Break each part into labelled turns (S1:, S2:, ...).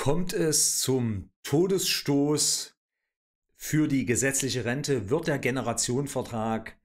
S1: Kommt es zum Todesstoß für die gesetzliche Rente? Wird der Generationenvertrag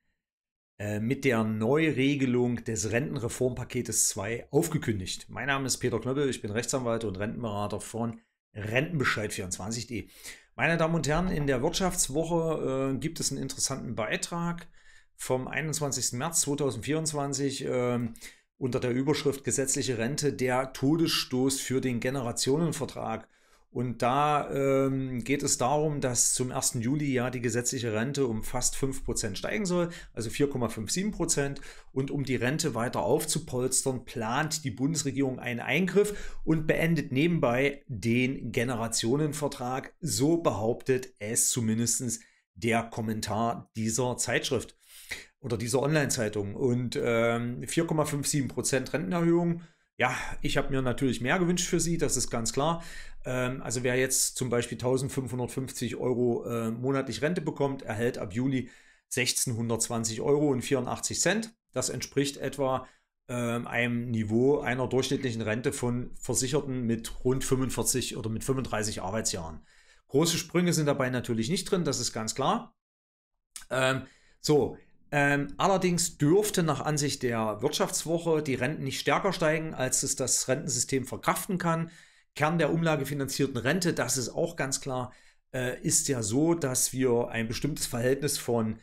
S1: äh, mit der Neuregelung des Rentenreformpaketes 2 aufgekündigt? Mein Name ist Peter Knöppel, ich bin Rechtsanwalt und Rentenberater von Rentenbescheid24.de. Meine Damen und Herren, in der Wirtschaftswoche äh, gibt es einen interessanten Beitrag vom 21. März 2024. Äh, unter der Überschrift gesetzliche Rente der Todesstoß für den Generationenvertrag. Und da ähm, geht es darum, dass zum 1. Juli ja die gesetzliche Rente um fast 5% steigen soll, also 4,57%. Und um die Rente weiter aufzupolstern, plant die Bundesregierung einen Eingriff und beendet nebenbei den Generationenvertrag. So behauptet es zumindest der Kommentar dieser Zeitschrift oder dieser Online-Zeitung. Und ähm, 4,57% Rentenerhöhung. Ja, ich habe mir natürlich mehr gewünscht für sie, das ist ganz klar. Ähm, also wer jetzt zum Beispiel 1550 Euro äh, monatlich Rente bekommt, erhält ab Juli 1620 Euro und 84 Cent. Das entspricht etwa ähm, einem Niveau einer durchschnittlichen Rente von Versicherten mit rund 45 oder mit 35 Arbeitsjahren. Große Sprünge sind dabei natürlich nicht drin, das ist ganz klar. Ähm, so, ähm, allerdings dürfte nach Ansicht der Wirtschaftswoche die Renten nicht stärker steigen, als es das Rentensystem verkraften kann. Kern der umlagefinanzierten Rente, das ist auch ganz klar, äh, ist ja so, dass wir ein bestimmtes Verhältnis von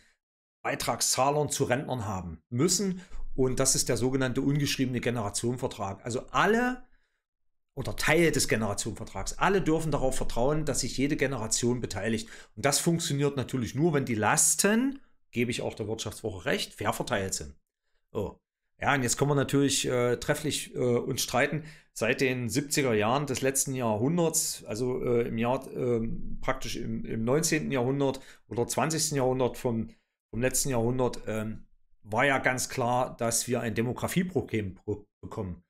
S1: Beitragszahlern zu Rentnern haben müssen. Und das ist der sogenannte ungeschriebene Generationenvertrag. Also alle oder Teil des Generationenvertrags, alle dürfen darauf vertrauen, dass sich jede Generation beteiligt. Und das funktioniert natürlich nur, wenn die Lasten gebe ich auch der Wirtschaftswoche recht, fair verteilt sind. Oh. Ja, und jetzt kommen wir natürlich äh, trefflich äh, uns streiten. Seit den 70er Jahren des letzten Jahrhunderts, also äh, im Jahr ähm, praktisch im, im 19. Jahrhundert oder 20. Jahrhundert vom, vom letzten Jahrhundert, ähm, war ja ganz klar, dass wir ein Demografieproblem bekommen.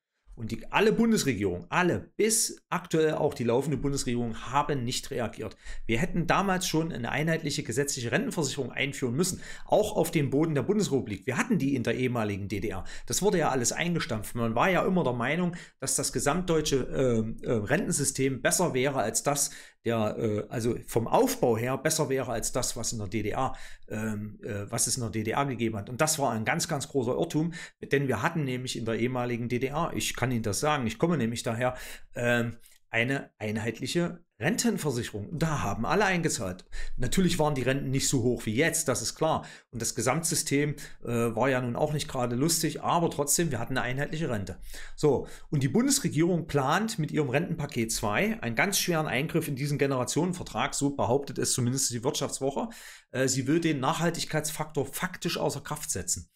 S1: Und die, alle Bundesregierungen, alle, bis aktuell auch die laufende Bundesregierung, haben nicht reagiert. Wir hätten damals schon eine einheitliche gesetzliche Rentenversicherung einführen müssen, auch auf dem Boden der Bundesrepublik. Wir hatten die in der ehemaligen DDR. Das wurde ja alles eingestampft. Man war ja immer der Meinung, dass das gesamtdeutsche äh, äh, Rentensystem besser wäre als das der, äh, also vom Aufbau her besser wäre als das, was in der DDR, ähm, äh, was es in der DDR gegeben hat. Und das war ein ganz, ganz großer Irrtum, denn wir hatten nämlich in der ehemaligen DDR, ich kann Ihnen das sagen, ich komme nämlich daher, ähm, eine einheitliche Rentenversicherung. Da haben alle eingezahlt. Natürlich waren die Renten nicht so hoch wie jetzt, das ist klar. Und das Gesamtsystem äh, war ja nun auch nicht gerade lustig, aber trotzdem, wir hatten eine einheitliche Rente. So, und die Bundesregierung plant mit ihrem Rentenpaket 2 einen ganz schweren Eingriff in diesen Generationenvertrag, so behauptet es zumindest die Wirtschaftswoche. Äh, sie will den Nachhaltigkeitsfaktor faktisch außer Kraft setzen.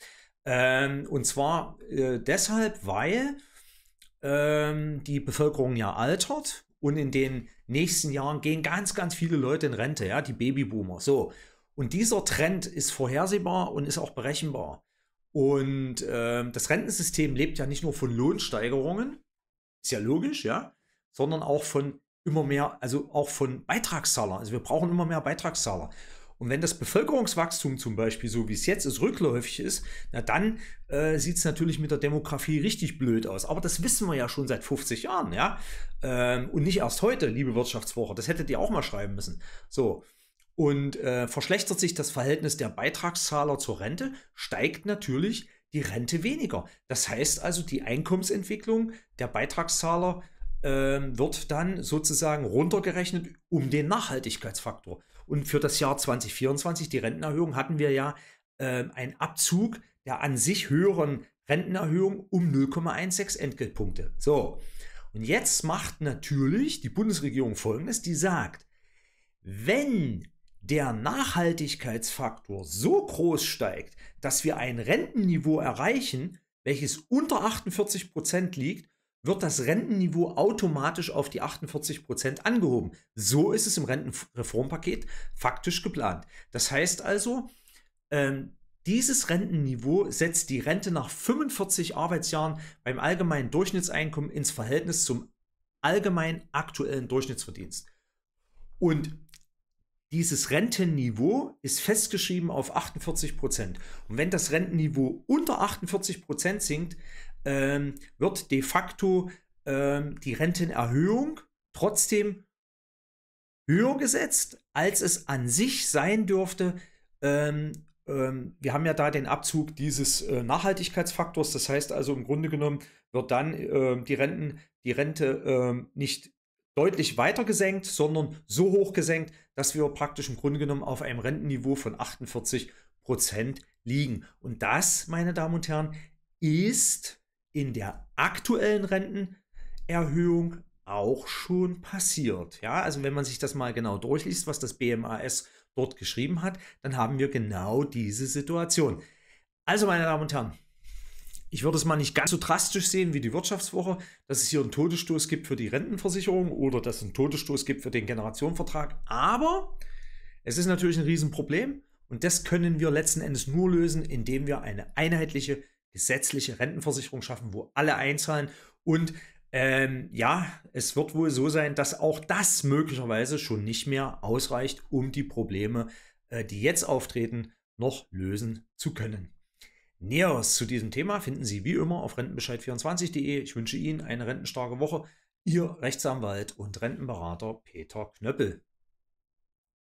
S1: Ähm, und zwar äh, deshalb, weil ähm, die Bevölkerung ja altert und in den nächsten Jahren gehen ganz, ganz viele Leute in Rente, ja, die Babyboomer. So. Und dieser Trend ist vorhersehbar und ist auch berechenbar. Und äh, das Rentensystem lebt ja nicht nur von Lohnsteigerungen, ist ja logisch, ja, sondern auch von immer mehr, also auch von Beitragszahlern. Also wir brauchen immer mehr Beitragszahler. Und wenn das Bevölkerungswachstum zum Beispiel, so wie es jetzt ist, rückläufig ist, na dann äh, sieht es natürlich mit der Demografie richtig blöd aus. Aber das wissen wir ja schon seit 50 Jahren, ja. Ähm, und nicht erst heute, liebe Wirtschaftswoche. Das hättet ihr auch mal schreiben müssen. So. Und äh, verschlechtert sich das Verhältnis der Beitragszahler zur Rente, steigt natürlich die Rente weniger. Das heißt also, die Einkommensentwicklung der Beitragszahler äh, wird dann sozusagen runtergerechnet um den Nachhaltigkeitsfaktor. Und für das Jahr 2024, die Rentenerhöhung, hatten wir ja äh, einen Abzug der an sich höheren Rentenerhöhung um 0,16 Entgeltpunkte. So, und jetzt macht natürlich die Bundesregierung Folgendes, die sagt, wenn der Nachhaltigkeitsfaktor so groß steigt, dass wir ein Rentenniveau erreichen, welches unter 48 Prozent liegt, wird das Rentenniveau automatisch auf die 48 Prozent angehoben. So ist es im Rentenreformpaket faktisch geplant. Das heißt also, ähm, dieses Rentenniveau setzt die Rente nach 45 Arbeitsjahren beim allgemeinen Durchschnittseinkommen ins Verhältnis zum allgemein aktuellen Durchschnittsverdienst. Und dieses Rentenniveau ist festgeschrieben auf 48 Prozent. Und wenn das Rentenniveau unter 48 Prozent sinkt, ähm, wird de facto ähm, die Rentenerhöhung trotzdem höher gesetzt, als es an sich sein dürfte. Ähm, ähm, wir haben ja da den Abzug dieses äh, Nachhaltigkeitsfaktors. Das heißt also im Grunde genommen wird dann äh, die, Renten, die Rente äh, nicht deutlich weiter gesenkt, sondern so hoch gesenkt, dass wir praktisch im Grunde genommen auf einem Rentenniveau von 48 Prozent liegen. Und das, meine Damen und Herren, ist in der aktuellen Rentenerhöhung auch schon passiert. Ja, also wenn man sich das mal genau durchliest, was das BMAS dort geschrieben hat, dann haben wir genau diese Situation. Also, meine Damen und Herren, ich würde es mal nicht ganz so drastisch sehen wie die Wirtschaftswoche, dass es hier einen Todesstoß gibt für die Rentenversicherung oder dass es einen Todesstoß gibt für den Generationenvertrag. Aber es ist natürlich ein Riesenproblem und das können wir letzten Endes nur lösen, indem wir eine einheitliche gesetzliche Rentenversicherung schaffen, wo alle einzahlen und ähm, ja, es wird wohl so sein, dass auch das möglicherweise schon nicht mehr ausreicht, um die Probleme, äh, die jetzt auftreten, noch lösen zu können. Näheres zu diesem Thema finden Sie wie immer auf rentenbescheid24.de. Ich wünsche Ihnen eine rentenstarke Woche. Ihr Rechtsanwalt und Rentenberater Peter Knöppel.